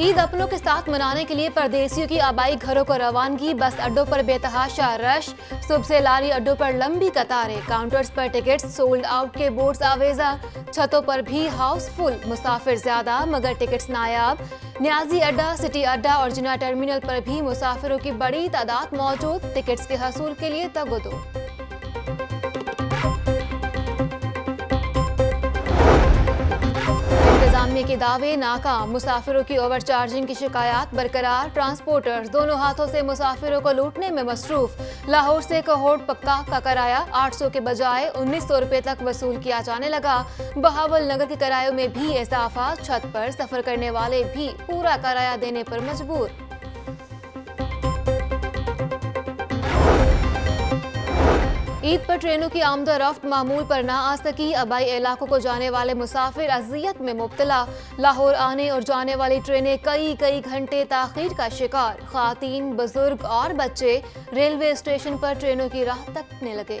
عید اپنوں کے ساتھ منانے کے لیے پردیسیوں کی آبائی گھروں کو روانگی بس اڈوں پر بے تحاشا رش۔ صبح سے لاری اڈوں پر لمبی قطاریں۔ کاؤنٹرز پر ٹکٹس سولڈ آؤٹ کے بورڈز آویزہ۔ چھتوں پر بھی ہاؤس فل۔ مسافر زیادہ مگر ٹکٹس نایاب۔ نیازی اڈا سٹی اڈا اور جنا ٹرمینل پر بھی مسافروں کی بڑی تعداد موجود۔ ٹکٹس کے حصول کے لیے تگ و دو۔ کرنے کے دعوے، ناکام، مسافروں کی اوور چارجنگ کی شکایات، برقرار ٹرانسپورٹرز دونوں ہاتھوں سے مسافروں کو لوٹنے میں مصروف۔ لاہور سے کوہوٹ پکا کا کرایہ آٹھ سو کے بجائے انیس سو روپے تک وصول کیا جانے لگا۔ بہاول نگر کے کرایوں میں بھی اضافہ، چھت پر سفر کرنے والے بھی پورا کرایہ دینے پر مجبور۔ عید پر ٹرینوں کی آمد و رفت معمول پر نہ آ سکی آبائی علاقوں کو جانے والے مسافر اذیت میں مبتلا۔ لاہور آنے اور جانے والی ٹرینیں کئی کئی گھنٹے تاخیر کا شکار۔ خواتین، بزرگ اور بچے ریلوے اسٹیشن پر ٹرینوں کی راہ تکنے لگے۔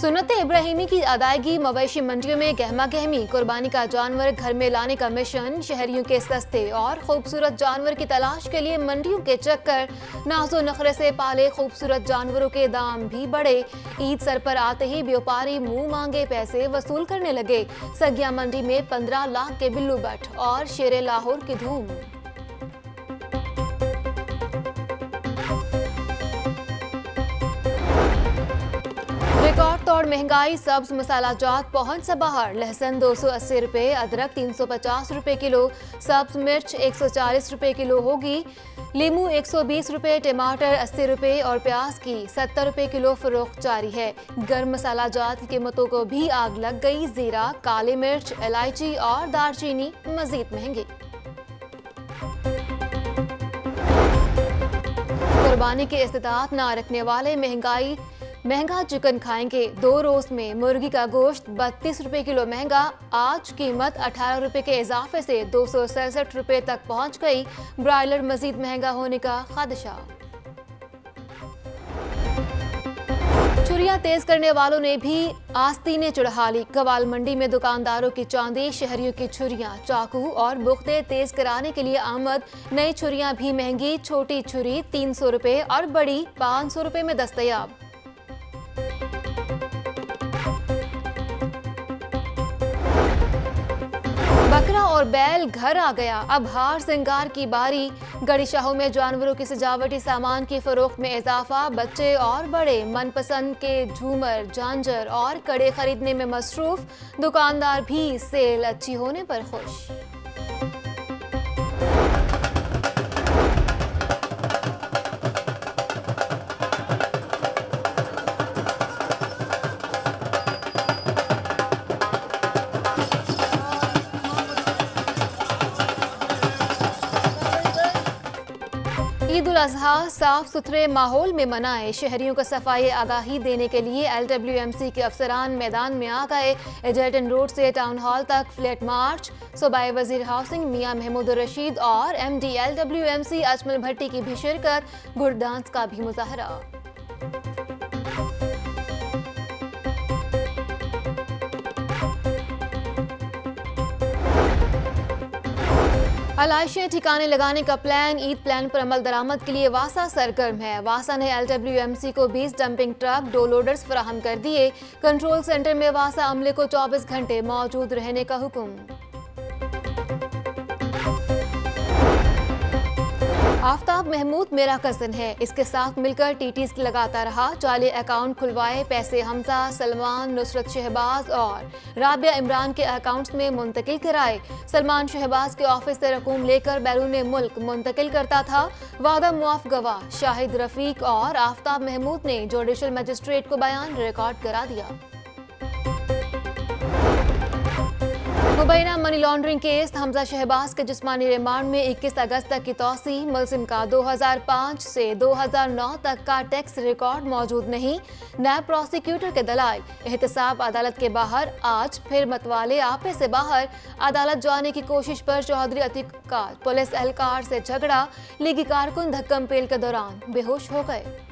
سنت ابراہیمی کی ادائیگی مویشی منڈیوں میں گہما گہمی، قربانی کا جانور گھر میں لانے کا مشن، شہریوں کے سستے اور خوبصورت جانور کی تلاش کے لیے منڈیوں کے چکر۔ ناز و نخرے سے پالے خوبصورت جانوروں کے دام بھی بڑھے۔ عید سر پر آتے ہی بیوپاری منہ مانگے، پیسے وصول کرنے لگے۔ سگیا منڈی میں پندرہ لاکھ کے بلو بٹ اور شیر لاہور کی دھوم۔ مہنگائی، سبز مسالہ جات پہنچ سے باہر۔ لہسن دو سو اسی روپے، ادرک تین سو پچاس روپے کلو، سبز مرچ ایک سو چالیس روپے کلو ہوگی، لیمو ایک سو بیس روپے، ٹماٹر اسی روپے اور پیاز کی ستر روپے کلو فروخت جاری ہے۔ گرم مسالہ جات کی قیمتوں کو بھی آگ لگ گئی۔ زیرہ، کالے مرچ، الائچی اور دار چینی مزید مہنگی۔ قربانی کی استطاعت نہ رکھنے والے مہنگائی مہنگا چکن کھائیں گے۔ دو روز میں مرغی کا گوشت بتیس روپے کلو مہنگا۔ آج قیمت اٹھارہ روپے کے اضافے سے دو سو سڑسٹھ روپے تک پہنچ گئی۔ برائلر مزید مہنگا ہونے کا خدشہ چوریاں تیز کرنے والوں نے بھی آستینیں چڑھا لی۔ گوال منڈی میں دکانداروں کی چاندی، شہریوں کی چھریاں۔ چاقو اور بختے تیز کرانے کے لیے آمد۔ نئی چھریاں بھی مہنگی، چھوٹی چھری تین سو روپے اور بڑی پانچ سو روپے میں دستیاب۔ اور بیل گھر آ گیا۔ اب ہار سنگار کی باری۔ گڑی شاہوں میں جانوروں کی سجاوٹی، سامان کی فروخت میں اضافہ۔ بچے اور بڑے من پسند کے جھومر، جانجر اور کڑے خریدنے میں مصروف۔ دکاندار بھی سیل اچھی ہونے پر خوش۔ الاضحیٰ صاف ستھرے ماحول میں منائے شہریوں کا صفائی آگاہی دینے کے لیے ایل ڈبلیو ایم سی کے افسران میدان میں آ گئے۔ ایجلٹن روڈ سے ٹاؤن ہال تک فلیٹ مارچ۔ صوبائی وزیر ہاؤسنگ میاں محمود الرشید اور M D L W M C Ajmal Bhatti کی بھی شرکت۔ گھر ڈانس کا بھی مظاہرہ۔ علائشیں، ٹھکانے لگانے کا پلان، عید پلان پر عمل درامت کے لیے واسا سرگرم ہے۔ واسا نے ایل ڈبلیو ایم سی کو بیس ڈمپنگ ٹرک ڈو لوڈرز فراہم کر دیے۔ کنٹرول سینٹر میں واسا عملے کو چوبیس گھنٹے موجود رہنے کا حکم۔ آفتاب محمود میرا کزن ہے۔ اس کے ساتھ مل کر ٹی ٹیز لگاتا رہا۔ جعلی اکاؤنٹ کھلوائے، پیسے حمزہ، سلمان، نصرت شہباز اور رابعہ عمران کے اکاؤنٹس میں منتقل کرائے۔ سلمان شہباز کے آفس سے رقوم لے کر بیرون ملک منتقل کرتا تھا۔ وعدہ معاف گواہ۔ شاہد رفیق اور آفتاب محمود نے جوڈیشل مجسٹریٹ کو بیان ریکارڈ کرا دیا۔ مبینہ money laundering case, Hamza Shahbaz کے جسمانی ریمانڈ میں اکیس اگست تک کی توسیع، ملزم کا دو ہزار پانچ سے دو ہزار نو تک کا ٹیکس ریکارڈ موجود نہیں۔ نئے پروسیکیوٹر کے دلائل۔ احتساب عدالت کے باہر۔ آج پھر متوالے آپے سے باہر۔ عدالت جانے کی کوشش پر چوہدری عتیق کا پولیس اہلکار سے جھگڑا۔ لیگی کارکن دھکم پیل کے دوران بے ہوش ہو گئے۔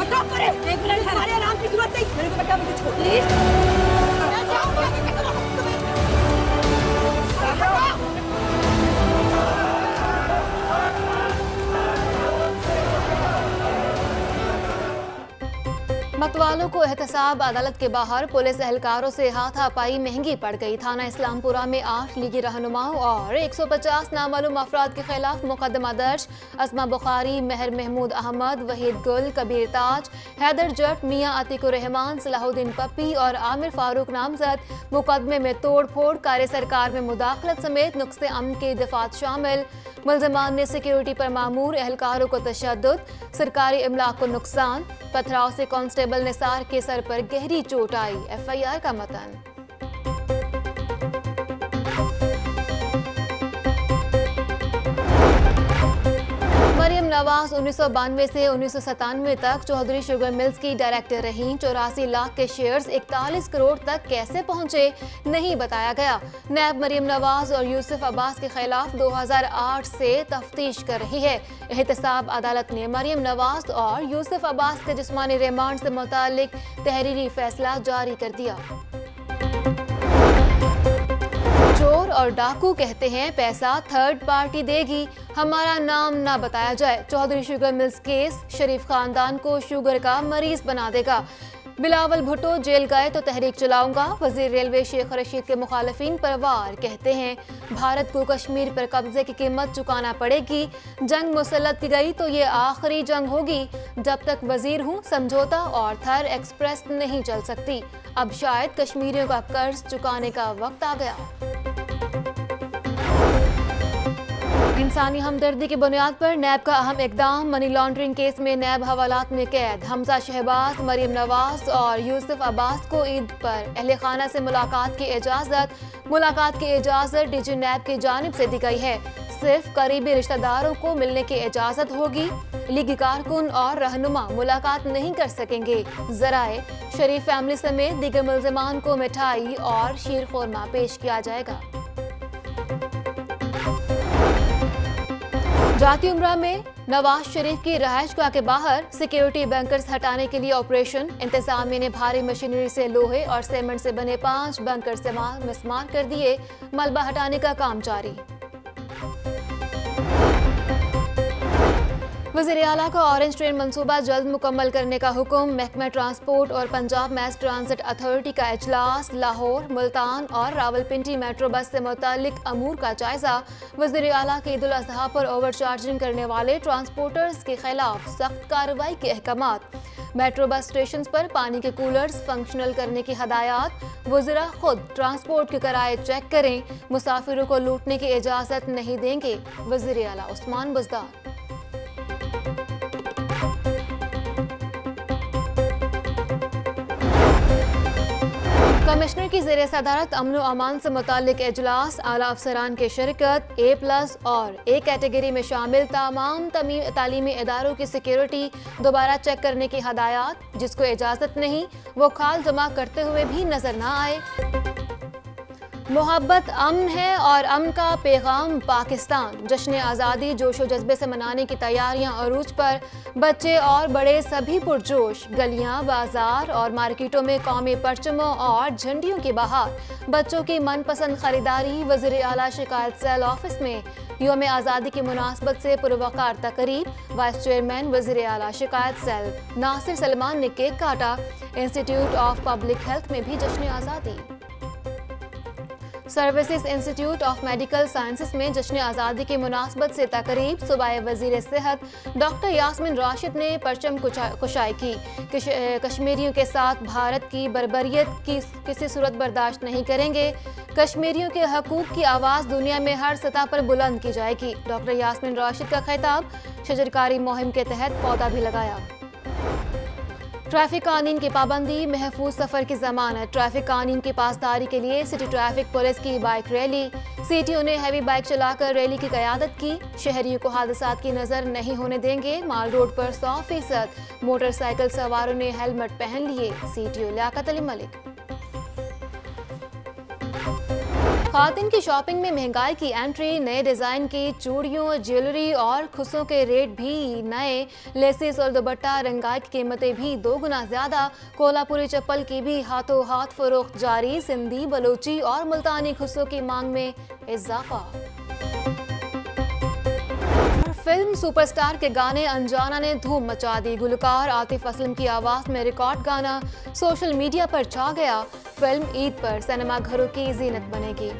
ایک پلیز والوں کو احتساب، عدالت کے باہر پولیس اہلکاروں سے ہاتھ آپائی مہنگی پڑ گئی۔ تھانہ اسلام پورا میں آٹھ لیگی رہنماؤں اور ایک سو پچاس نامعلوم افراد کے خلاف مقدمہ درج۔ اسما بخاری، مہر محمود احمد، وحید گل، کبیر تاج، حیدر جٹ، میاں عتیق الرحمان صلاح الدین پپی اور عامر فاروق نامزد۔ مقدمے میں توڑ پھوڑ، کار سرکار میں مداخلت سمیت نقص امن کے دفات شامل۔ ملزمان نے سیکیورٹی پر معمور اہلکاروں کو تشدد۔ سرکاری املاک کو نقصان۔ پتھراؤ سے کانسٹیبل نے ساتھ کے سر پر گہری چوٹ آئی۔ ایف آئی آر کا متن۔ نواز 1992 سو بانوے سے انیس سو ستانوے تک چوہدری شوگر ملز کی ڈائریکٹر رہیں۔ چوراسی لاکھ کے شیئرز اکتالیس کروڑ تک کیسے پہنچے نہیں بتایا گیا۔ نیب مریم نواز اور یوسف عباس کے خلاف دو ہزار آٹھ سے تفتیش کر رہی ہے۔ احتساب عدالت نے مریم نواز اور یوسف عباس کے جسمانی ریمانڈ سے متعلق تحریری فیصلہ جاری کر دیا۔ چور اور ڈاکو کہتے ہیں پیسہ تھرڈ پارٹی دے گی۔ ہمارا نام نہ بتایا جائے۔ Chaudhry sugar mills case Sharif خاندان کو شوگر کا مریض بنا دے گا۔ بلاول بھٹو جیل گئے تو تحریک چلاؤں گا۔ وزیر ریلوے شیخ رشید کے مخالفین پروار کہتے ہیں، بھارت کو کشمیر پر قبضے کی قیمت چکانا پڑے گی۔ جنگ مسلط کی گئی تو یہ آخری جنگ ہوگی۔ جب تک وزیر ہوں، سمجھوتا اور تھر ایکسپریس نہیں چل سکتی۔ اب شاید کشمیریوں کا قرض چکانے کا وقت آ گیا۔ انسانی ہمدردی کی بنیاد پر نیب کا اہم اقدام منی لانڈرنگ کیس میں نیب حوالات میں قید۔ حمزہ شہباز، مریم نواز اور یوسف عباس کو عید پر اہل خانہ سے ملاقات کی اجازت۔ ملاقات کی اجازت ڈی جی نیب کی جانب سے دی گئی ہے۔ صرف قریبی رشتہ داروں کو ملنے کی اجازت ہوگی۔ لیگی کارکن اور رہنما ملاقات نہیں کر سکیں گے۔ ذرائع، شریف فیملی سمیت دیگر ملزمان کو مٹھائی اور شیر خورما پیش کیا جائے گا۔ جاتی عمرہ میں نواز شریف کی رہائش گاہ کے باہر سیکیورٹی بینکرز ہٹانے کے لیے آپریشن انتظامیہ نے بھاری مشینری سے لوہے اور سیمنٹ سے بنے پانچ بینکر مسمار کر دیے ملبہ ہٹانے کا کام جاری وزیر اعلیٰ کو اورنج ٹرین منصوبہ جلد مکمل کرنے کا حکم، محکمہ ٹرانسپورٹ اور پنجاب میس ٹرانزٹ اتھارٹی کا اجلاس، لاہور، ملتان اور راولپنٹی میٹرو بس سے متعلق امور کا جائزہ، وزیر اعلیٰ کے عید الاضحیٰ پر اوور چارجنگ کرنے والے ٹرانسپورٹرز کے خلاف سخت کارروائی کے احکامات۔ میٹرو بس سٹیشنز پر پانی کے کولرز فنکشنل کرنے کی ہدایات۔ وزراء خود ٹرانسپورٹ کے کرائے چیک کریں، مسافروں کو لوٹنے کی اجازت نہیں دیں گے۔ وزیر اعلیٰ عثمان بزدار کمشنر کی زیر صدارت امن و امان سے متعلق اجلاس، اعلیٰ افسران کے شرکت اے پلس اور اے کیٹیگری میں شامل تمام تعلیمی اداروں کی سیکیورٹی دوبارہ چیک کرنے کی ہدایات، جس کو اجازت نہیں، وہ کھال جمع کرتے ہوئے بھی نظر نہ آئے۔ محبت امن ہے اور امن کا پیغام پاکستان۔ جشن آزادی، جوش و جذبے سے منانے کی تیاریاں عروج پر بچے اور بڑے سبھی پرجوش۔ گلیاں، بازار اور مارکیٹوں میں قومی پرچموں اور جھنڈیوں کی بہار۔ بچوں کی من پسند خریداری، وزیر اعلیٰ شکایت سیل آفس میں۔ یوم آزادی کی مناسبت سے پروقار تقریب۔ وائس چیئرمین، وزیر اعلیٰ شکایت سیل۔ ناصر سلمان نے کیک کاٹا۔ انسٹیٹیوٹ آف پبلک ہیلتھ میں بھی جشن آزادی۔ Services institute of medical sciences میں جشن آزادی کی مناسبت سے تقریب صوبائی وزیر صحت ڈاکٹر یاسمین راشد نے پرچم کشائی کی۔ کشمیریوں کے ساتھ بھارت کی بربریت کی کسی صورت برداشت نہیں کریں گے۔ کشمیریوں کے حقوق کی آواز دنیا میں ہر سطح پر بلند کی جائے گی۔ ڈاکٹر یاسمین راشد کا خطاب شجرکاری مہم کے تحت پودا بھی لگایا۔ ٹریفک قانون کی پابندی، محفوظ سفر کی ضمانت ٹریفک قانون کی پاسداری کے لیے سٹی ٹریفک پولیس کی bike rally. C T O نے ہیوی بائک چلا کر ریلی کی قیادت کی۔ شہریوں کو حادثات کی نظر نہیں ہونے دیں گے۔ مال روڈ پر سو فیصد۔ موٹر سائیکل سواروں نے ہیلمٹ پہن لیے۔ C T O Liaquat Ali Malik. خواتین کی شاپنگ میں مہنگائی کی انٹری نئے ڈیزائن کی چوڑیوں جیولری اور خسوں کے ریٹ بھی نئے۔ لیسز اور دوبٹہ رنگائی کی قیمتیں بھی دو گنا زیادہ۔ کولاپوری چپل کی بھی ہاتھوں ہاتھ فروخت جاری۔ سندھی، بلوچی اور ملتانی خسوں کی مانگ میں اضافہ۔ فلم سپر سٹار کے گانے انجانا نے دھوم مچا دی۔ گلوکار عاطف اسلم کی آواز میں ریکارڈ گانا سوشل میڈیا پر چھا گیا۔ فلم عید پر سینما گھروں کی زینت بنے گی۔